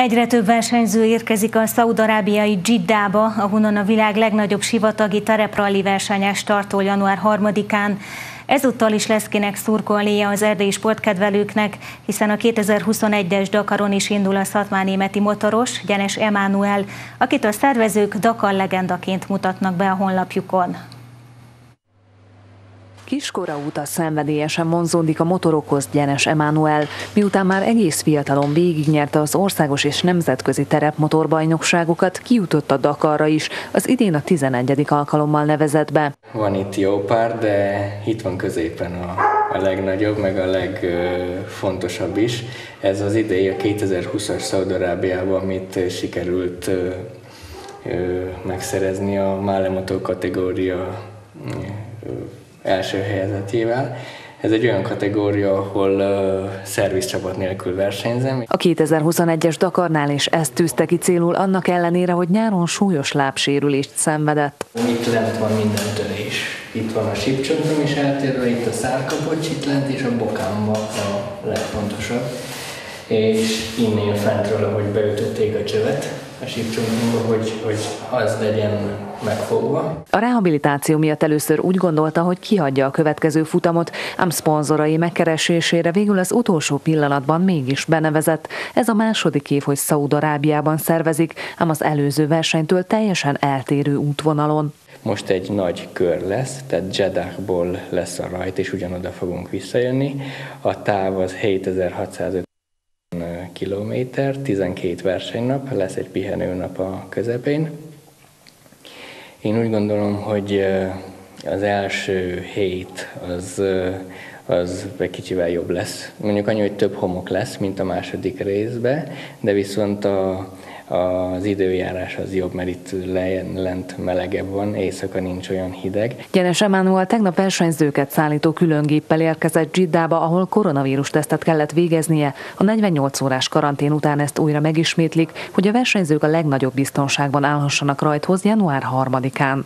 Egyre több versenyző érkezik a szaudarábiai Dzsiddába, ahonnan a világ legnagyobb sivatagi terepralli versenyes startol január 3-án. Ezúttal is lesz kinek szurkolnia az erdélyi sportkedvelőknek, hiszen a 2021-es Dakaron is indul a szatmánémeti motoros, Gyenes Emánuel, akit a szervezők Dakar legendaként mutatnak be a honlapjukon. Kiskora óta szenvedélyesen vonzódik a motorokhoz Gyenes Emánuel, miután már egész fiatalon végignyerte az országos és nemzetközi terepmotorbajnokságokat, kijutott a Dakarra is, az idén a 11. alkalommal nevezett be. Van itt jó pár, de itt van középen a, a legnagyobb, meg a legfontosabb is. Ez az idei a 2020-as Szaudarábiában, amit sikerült ö, ö, megszerezni a Málemotor kategória első helyezetével. Ez egy olyan kategória, ahol uh, szervizcsapat nélkül versenyzem. A 2021-es Dakarnál is ezt tűzte ki célul, annak ellenére, hogy nyáron súlyos lábsérülést szenvedett. Itt lent van minden törés. Itt van a sípcsontom is eltérve, itt a szárkapocs itt lent, és a bokámba a legfontosabb. És innen fentről, ahogy beütötték a csövet, a sípcsontomba, hogy, hogy az legyen megfogva. A rehabilitáció miatt először úgy gondolta, hogy kihagyja a következő futamot, ám szponzorai megkeresésére végül az utolsó pillanatban mégis benevezett. Ez a második év, hogy Szaúd-Arábiában szervezik, ám az előző versenytől teljesen eltérő útvonalon. Most egy nagy kör lesz, tehát Jeddahból lesz a rajt, és ugyanoda fogunk visszajönni. A táv az 7650 kilométer, 12 versenynap, lesz egy pihenőnap a közepén. Én úgy gondolom, hogy az első hét az, az egy kicsivel jobb lesz. Mondjuk annyi, hogy több homok lesz, mint a második részbe, de viszont a, az időjárás az jobb, mert itt lent melegebb van, éjszaka nincs olyan hideg. Gyenes Emmanuel tegnap versenyzőket szállító különgéppel érkezett Dzsiddába, ahol koronavírus tesztet kellett végeznie. A 48 órás karantén után ezt újra megismétlik, hogy a versenyzők a legnagyobb biztonságban állhassanak rajthoz január 3-án.